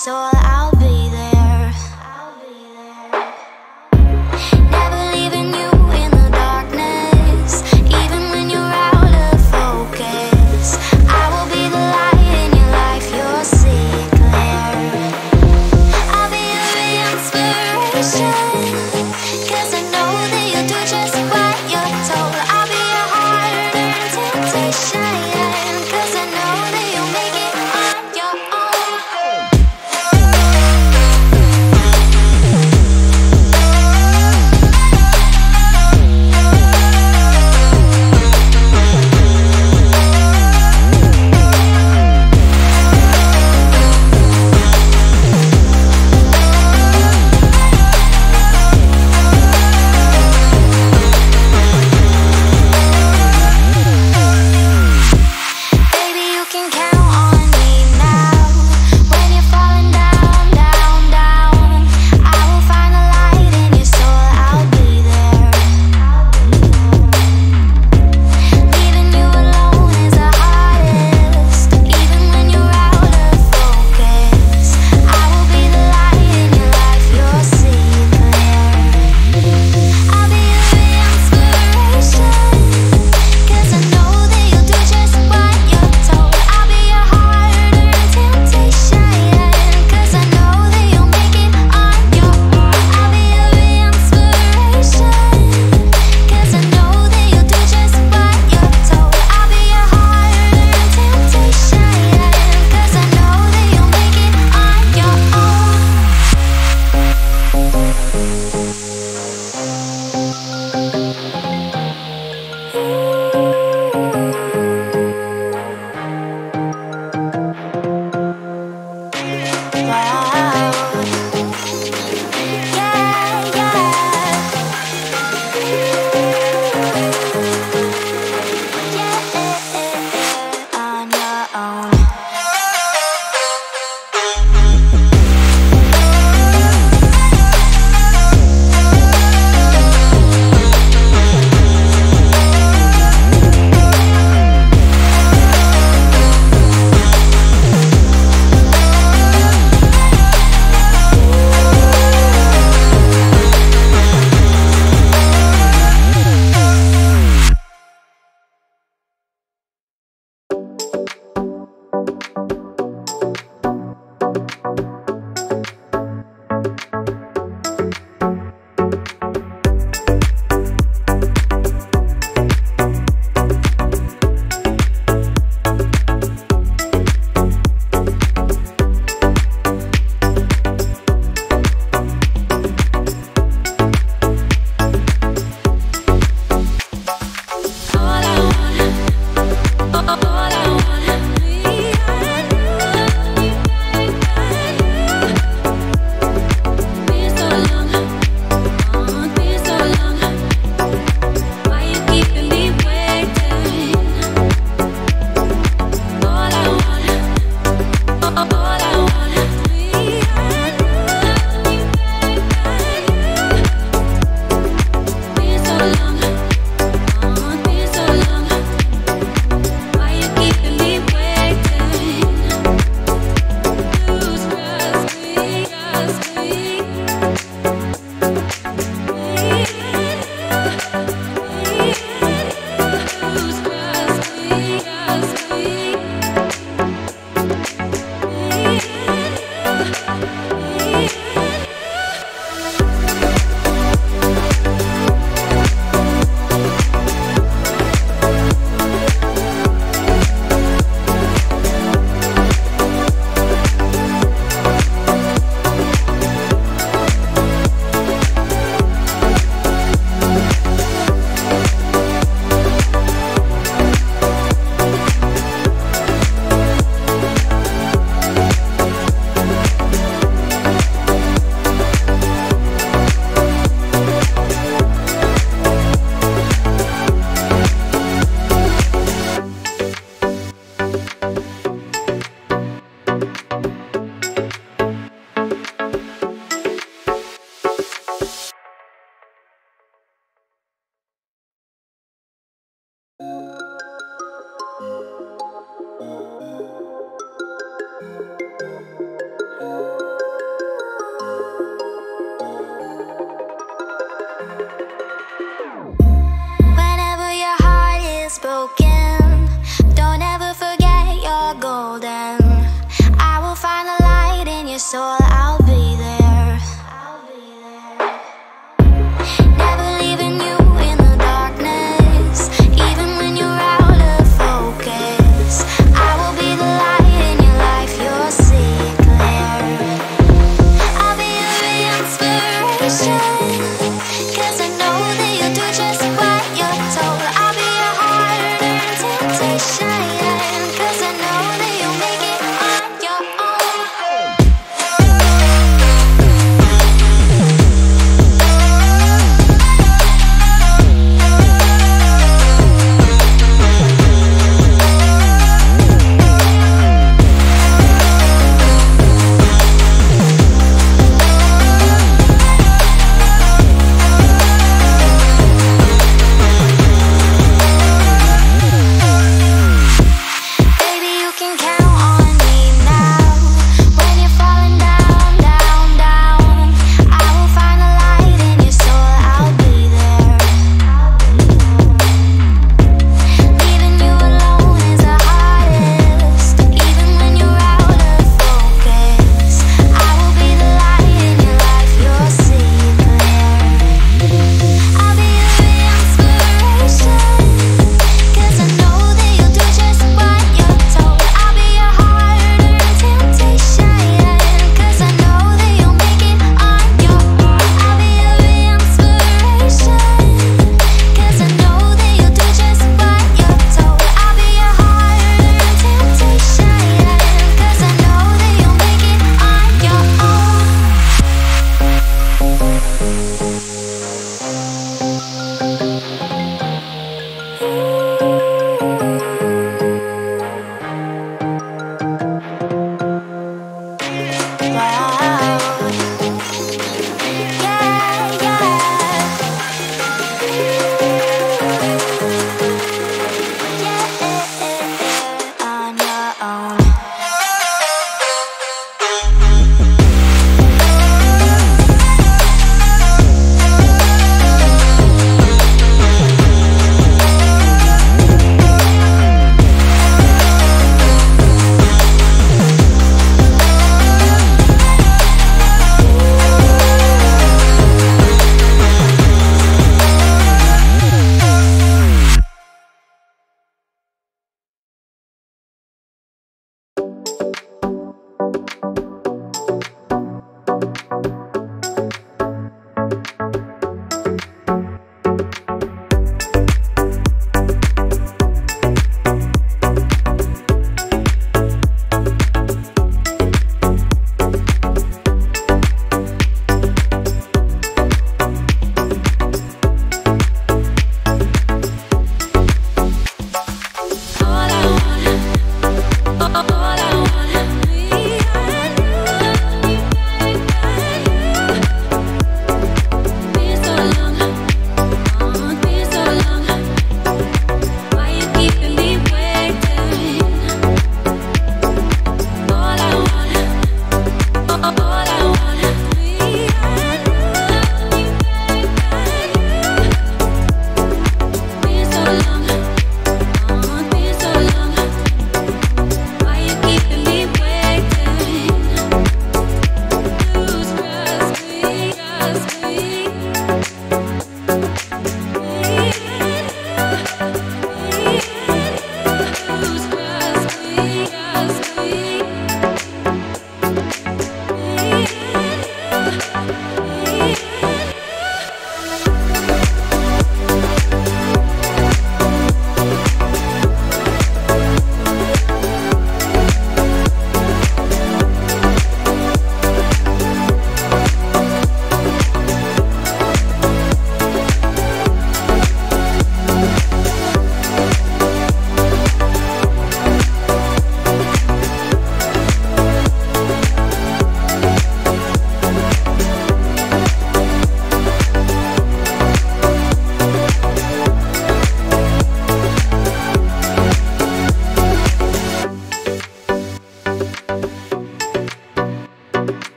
so